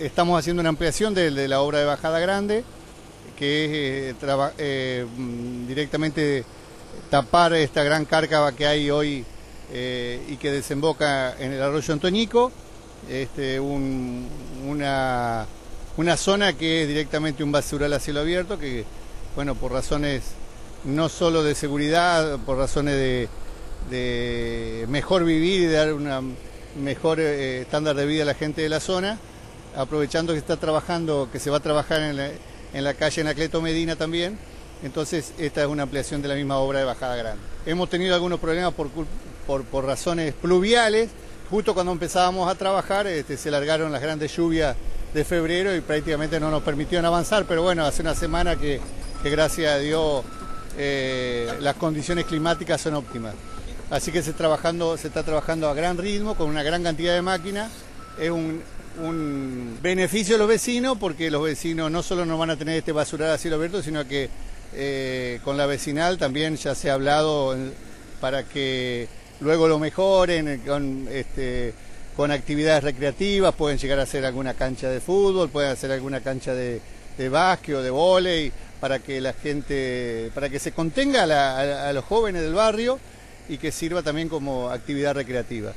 estamos haciendo una ampliación de, la obra de Bajada Grande, que es eh, eh, mm, directamente tapar esta gran cárcava que hay hoy eh, y que desemboca en el arroyo Antoñico, este, una, una zona que es directamente un basural a cielo abierto, que bueno, por razones no solo de seguridad, por razones de, mejor vivir y dar un mejor estándar de vida a la gente de la zona, aprovechando que está trabajando, que se va a trabajar en la, en la calle Anacleto Medina también, entonces esta es una ampliación de la misma obra de Bajada Grande. Hemos tenido algunos problemas por, por, razones pluviales, justo cuando empezábamos a trabajar este, se largaron las grandes lluvias de febrero y prácticamente no nos permitieron avanzar, pero bueno, hace una semana que, gracias a Dios eh, las condiciones climáticas son óptimas. Así que se, trabajando, se está trabajando a gran ritmo, con una gran cantidad de máquinas. Es un, un beneficio a los vecinos porque los vecinos no solo no van a tener este basural a cielo abierto, sino que eh, con la vecinal también ya se ha hablado para que luego lo mejoren con, este, con actividades recreativas, pueden llegar a hacer alguna cancha de fútbol, pueden hacer alguna cancha de, de básquet o de vóley, para que la gente, para que se contenga a los jóvenes del barrio y que sirva también como actividad recreativa.